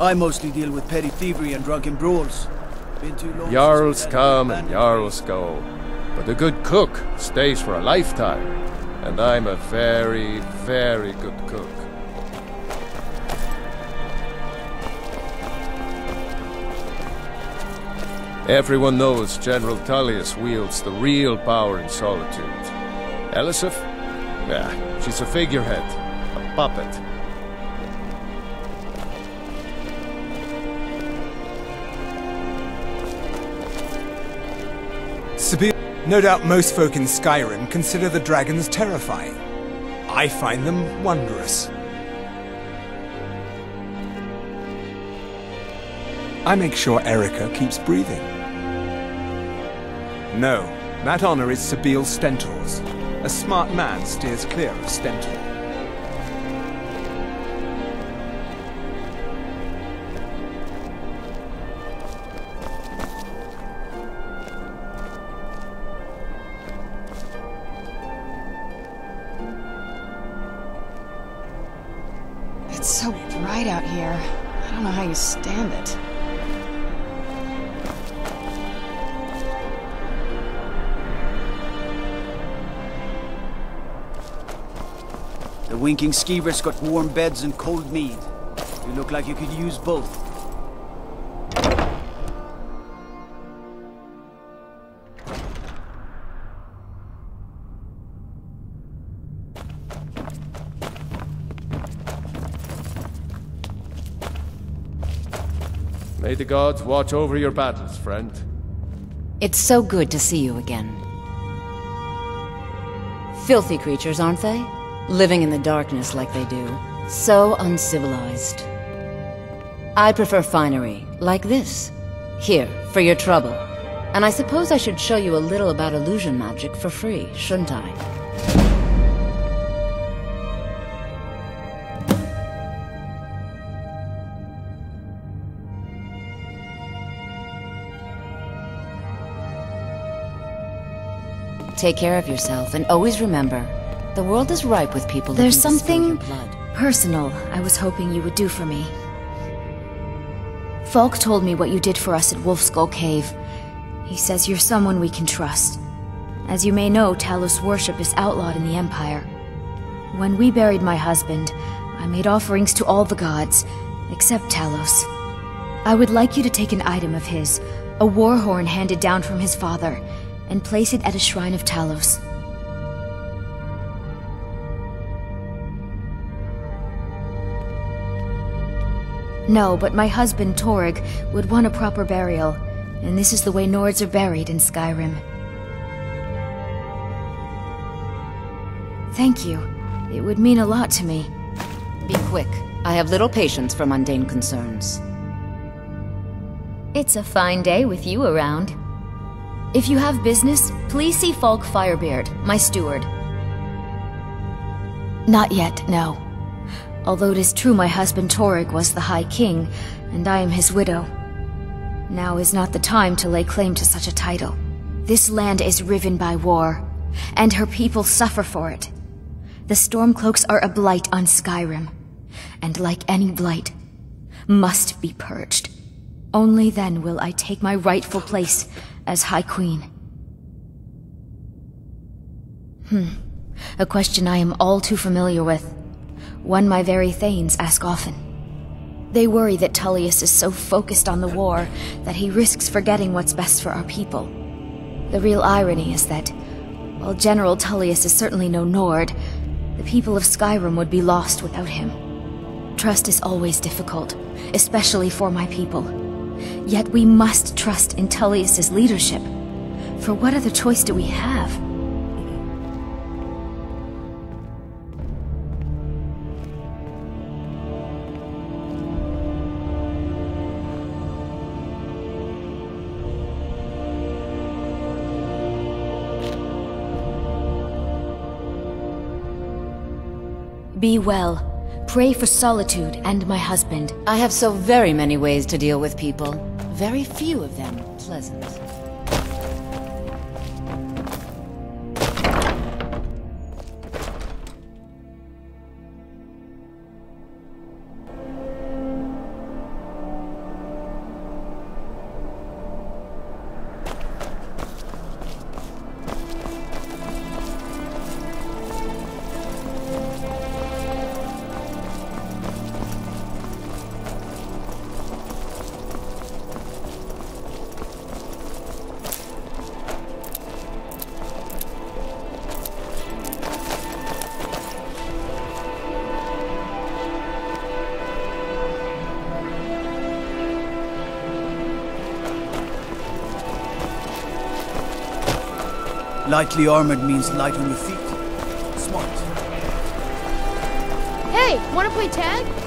I mostly deal with petty thievery and drunken brawls. Been too long. Jarls since we had come and Jarls go, but a good cook stays for a lifetime. And I'm a very, very good cook. Everyone knows General Tullius wields the real power in Solitude. Elisif? Yeah, she's a figurehead, a puppet. No doubt most folk in Skyrim consider the dragons terrifying. I find them wondrous. I make sure Erikur keeps breathing. No, that honor is Sybille Stentor's. A smart man steers clear of Stentor. It's so bright out here. I don't know how you stand it. The Winking Skeever's got warm beds and cold mead. You look like you could use both. The gods watch over your battles, friend. It's so good to see you again. Filthy creatures, aren't they? Living in the darkness like they do. So uncivilized. I prefer finery, like this. Here, for your trouble. And I suppose I should show you a little about illusion magic for free, shouldn't I? Take care of yourself, and always remember, the world is ripe with people There's something personal I was hoping you would do for me. Falk told me what you did for us at Wolfskull Cave. He says you're someone we can trust. As you may know, Talos worship is outlawed in the Empire. When we buried my husband, I made offerings to all the gods, except Talos. I would like you to take an item of his, a war horn handed down from his father, and place it at a shrine of Talos. No, but my husband, Torygg, would want a proper burial, and this is the way Nords are buried in Skyrim. Thank you. It would mean a lot to me. Be quick. I have little patience for mundane concerns. It's a fine day with you around. If you have business, please see Falk Firebeard, my steward. Not yet, no. Although it is true my husband Torygg was the High King, and I am his widow. Now is not the time to lay claim to such a title. This land is riven by war, and her people suffer for it. The Stormcloaks are a blight on Skyrim, and like any blight, must be purged. Only then will I take my rightful place as High Queen. Hmm. A question I am all too familiar with. One my very Thanes ask often. They worry that Tullius is so focused on the war that he risks forgetting what's best for our people. The real irony is that, while General Tullius is certainly no Nord, the people of Skyrim would be lost without him. Trust is always difficult, especially for my people. Yet we must trust in leadership. For what other choice do we have? Be well. Pray for solitude and my husband. I have so very many ways to deal with people. Very few of them pleasant. Lightly armored means light on your feet. Smart. Hey, wanna play tag?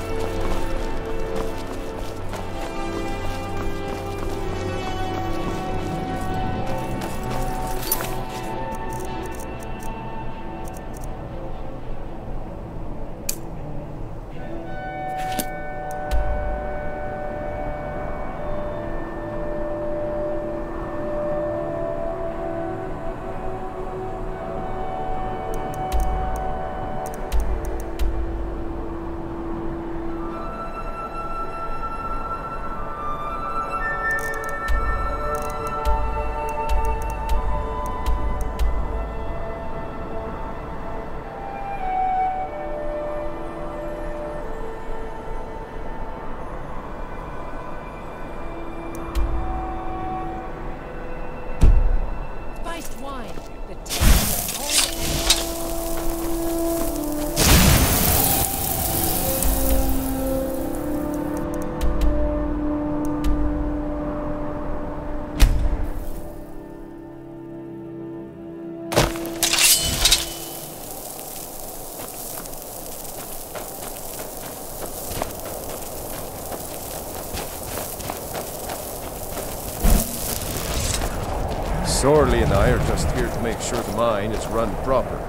Sorli and I are just here to make sure the mine is run proper.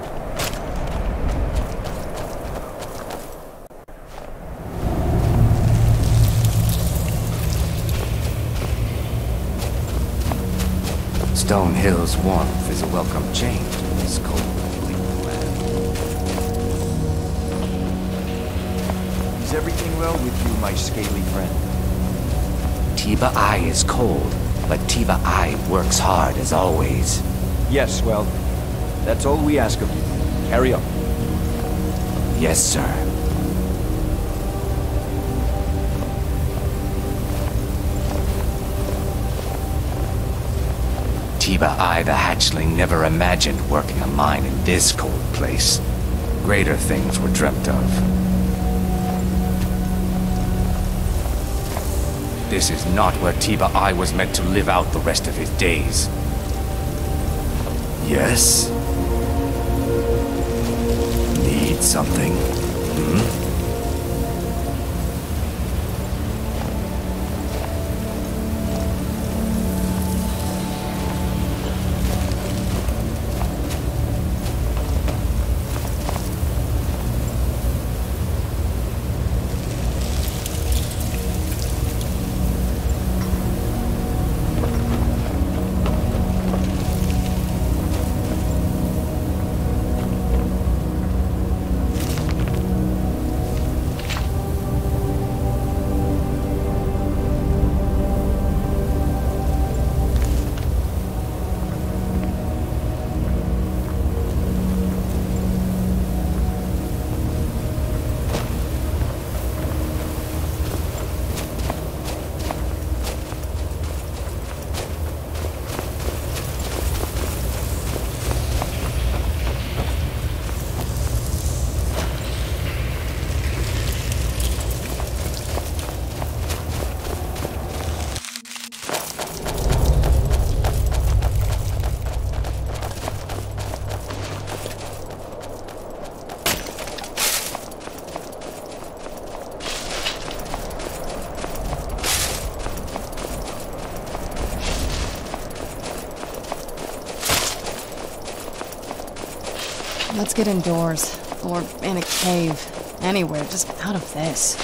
Stonehills warmth is a welcome change in this cold, bleak land. Is everything well with you, my scaly friend? Teeba-Ei is cold, but Teeba-Ei works hard as always. Yes, well, that's all we ask of you. Carry on. Yes, sir. Teeba-Ei, the hatchling never imagined working a mine in this cold place. Greater things were dreamt of. This is not where Teeba-Ei was meant to live out the rest of his days. Yes? Need something? Hmm? Let's get indoors. Or in a cave. Anywhere, just out of this.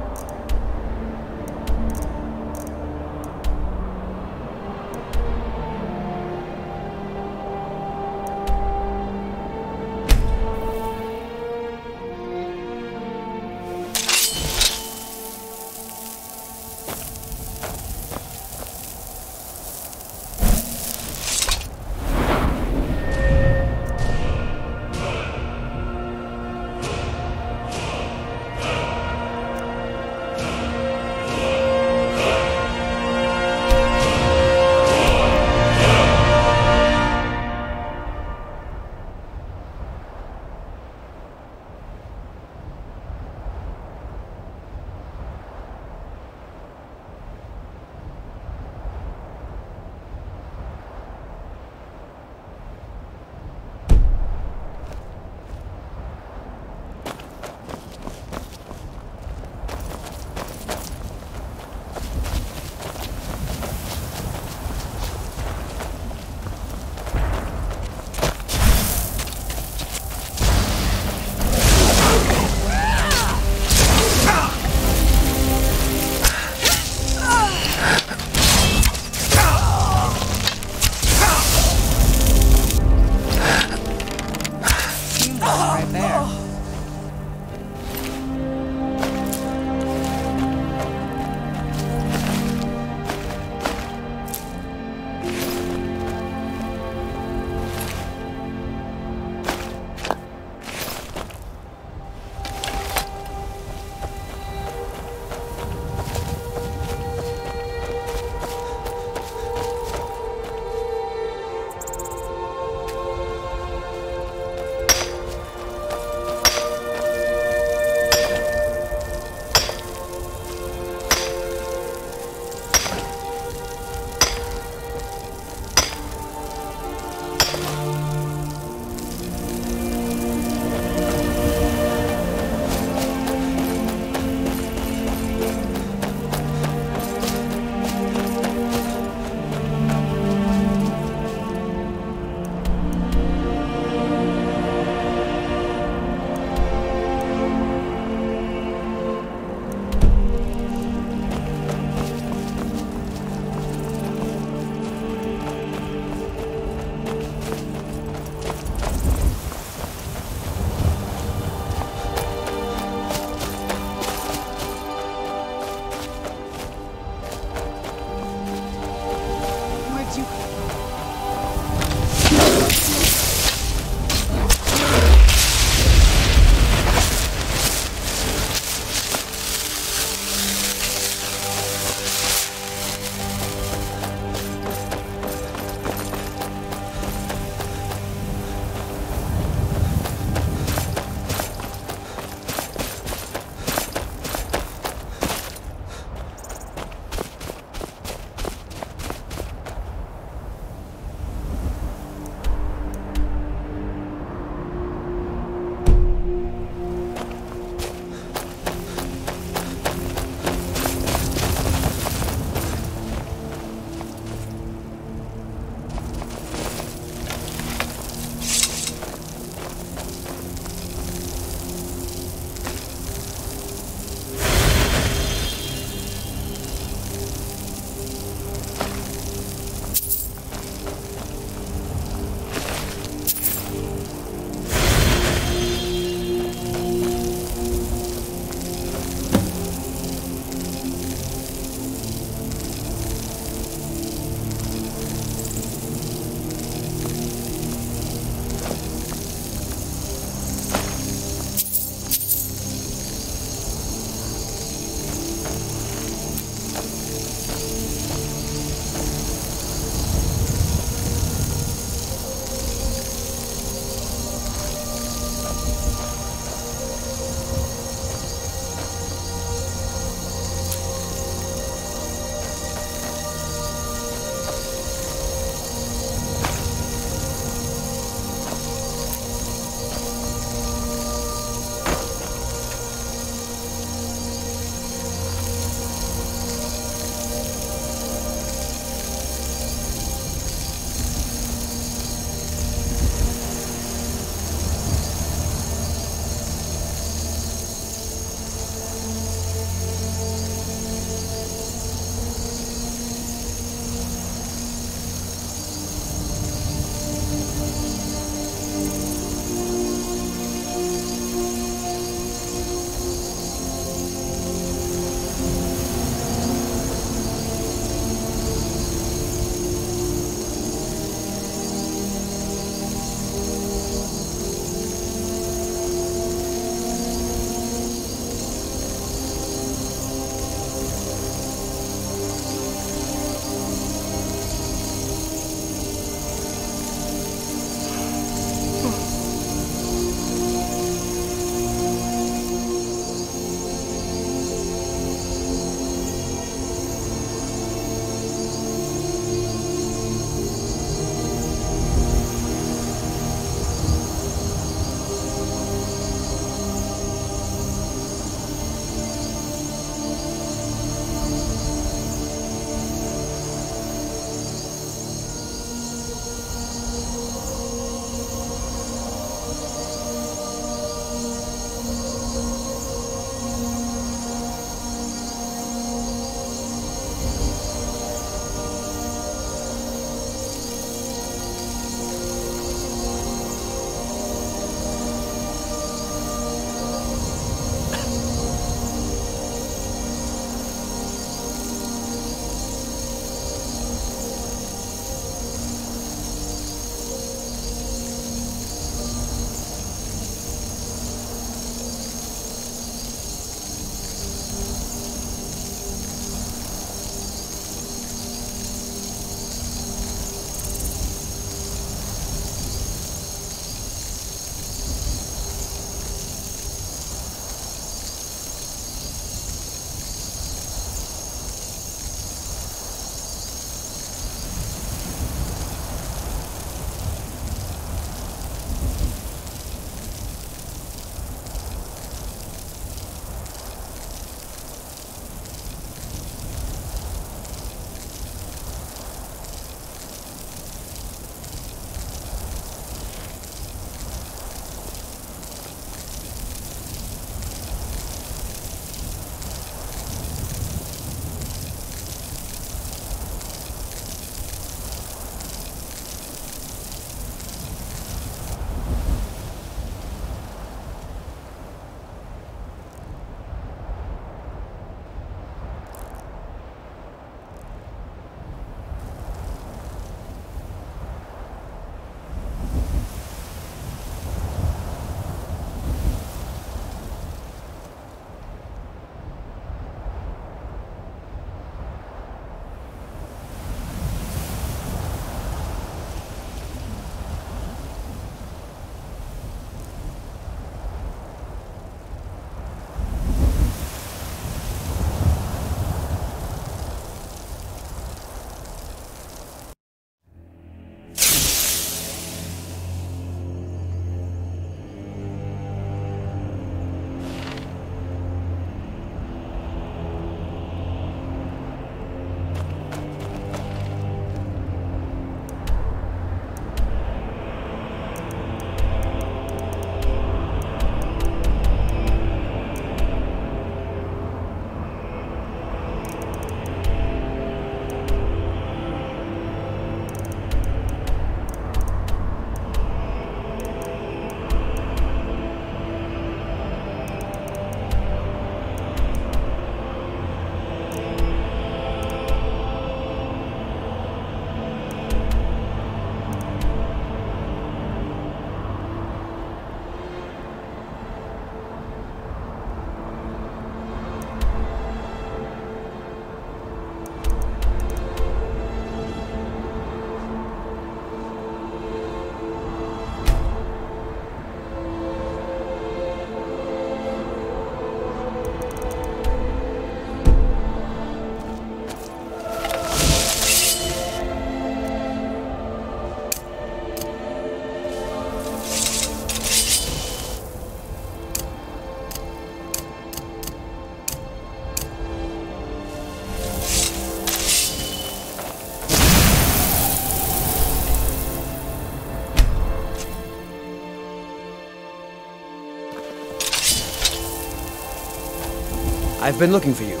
I've been looking for you.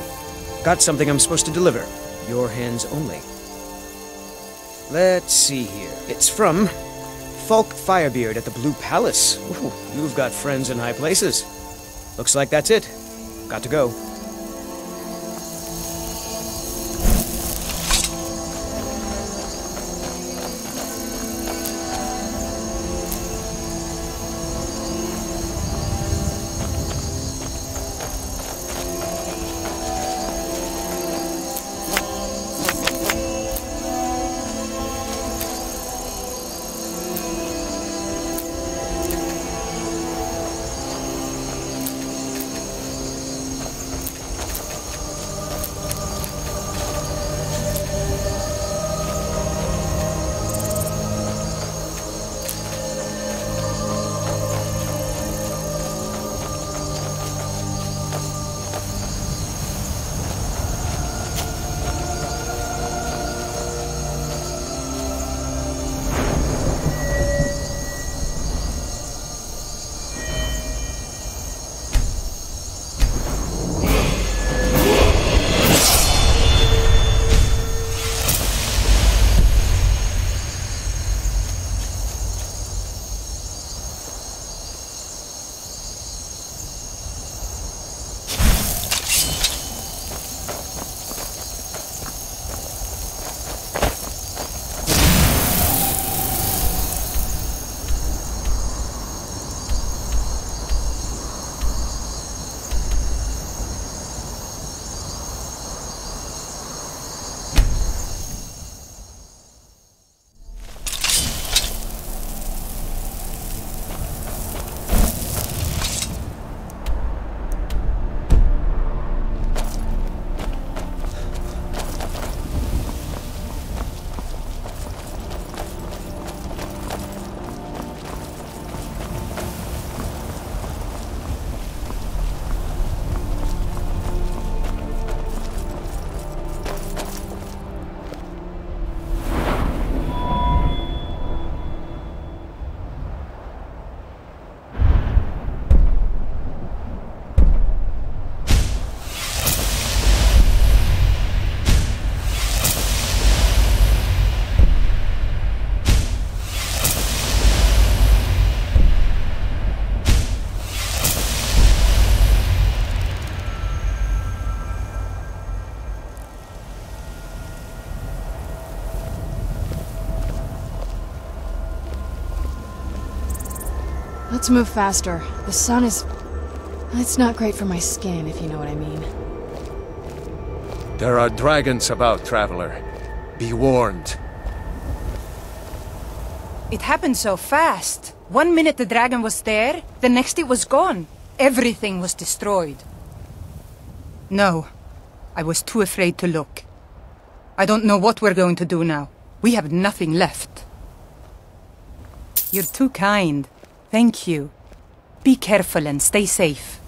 Got something I'm supposed to deliver. Your hands only. Let's see here. It's from Falk Firebeard at the Blue Palace. Ooh, you've got friends in high places. Looks like that's it. Got to go. Let's move faster. The sun is... It's not great for my skin, if you know what I mean. There are dragons about, Traveler. Be warned. It happened so fast. One minute the dragon was there, the next it was gone. Everything was destroyed. No, I was too afraid to look. I don't know what we're going to do now. We have nothing left. You're too kind. Thank you. Be careful and stay safe.